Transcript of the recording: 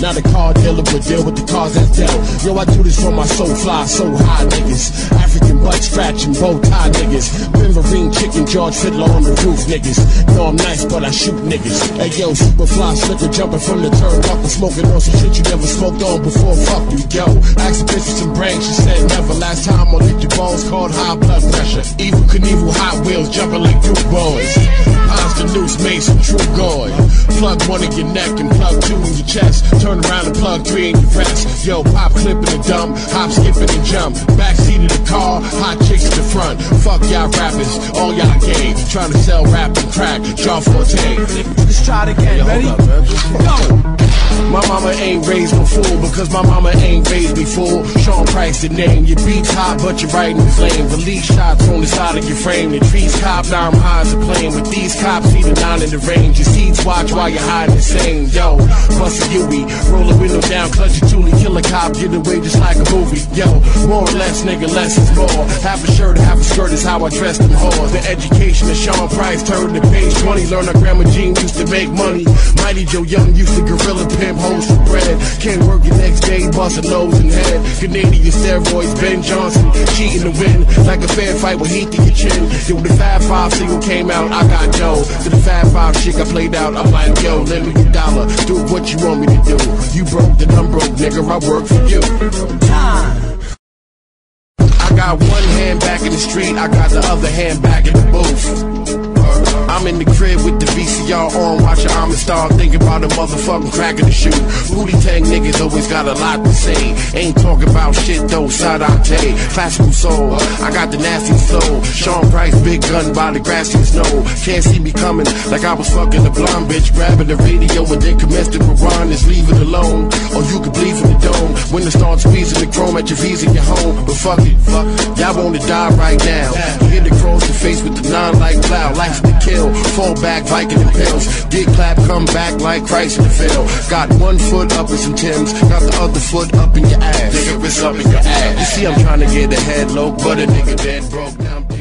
Not a car dealer, but deal with the cars that dealt. Yo, I do this for my soul fly, so high niggas. African butt scratching, bow tie niggas. Marine chicken, George Fiddler on the roof niggas. Know I'm nice, but I shoot niggas. Hey yo, super fly, slicker jumping from the turnbuckle, smoking on some shit you never smoked on before. Fuck you, yo. Ask the bitch for some brains, she said never. Last time I licked your balls called high blood pressure. Evel Knievel, Hot Wheels, jumping like two boys. Pounds the noose, Plug one in your neck and plug two in your chest. Turn around and plug three in your vest. Yo, pop clipping the dumb, hop skipping and jump. Backseat of the car, hot chicks in the front. Fuck y'all rappers, all y'all gay. Trying to sell rap and crack, John Forte. Let's try it again, ready? Go! My mama ain't raised no fool because my mama ain't raised me fool. Sean Price the name. Your beats hot, but you're riding the flame. Release shots on the side of your frame. The trees cop, now I'm high as a plane. With these cops, the nine in the range. Your seeds watch while you're hiding the same. Yo, bust a Huey, roll the window down, clutch a toolie, kill a cop, get away just like a movie. Yo, more or less, nigga, less is more. Half a shirt, half a skirt is how I dress them whores. The education of Sean Price turned to page 20. Learn how Grandma Jean used to make money. Mighty Joe Young used to gorilla pimp hoes for bread. Can't work the next day, bust nose and head. Canadian steroids, Ben Johnson, cheating to win. Like a fair fight with heat to your chin. Yo, the Fab Five single came out, I got Joe. To the Fab Five shit I played out, I'm like, yo, lend me a dollar. Do what you want me to do. You broke, then I'm broke, nigga, I work for you. Time! I got one hand back in the street, I got the other hand back in the booth. I'm in the crib Amistad, thinking about a motherfucking crack in the shoe. Booty Tang niggas always got a lot to say. Ain't talking about shit though, side Ante, classical soul. I got the nasty soul. Sean Price, big gun by the grassy snow. Can't see me coming like I was fucking a blonde bitch, grabbing the radio when they commenced to run. Just leave it alone, squeezing the chrome at your visa, your home. But fuck it, fuck, y'all wanna die right now. You Hit across the face with the nine like plow, life's the kill. Fall back, Viking and pills. Get clap, come back like Christ in the field. Got one foot up in some Timbs, got the other foot up in your ass. Nigga, it's up in your ass. You see, I'm trying to get ahead, low, but a nigga dead broke down.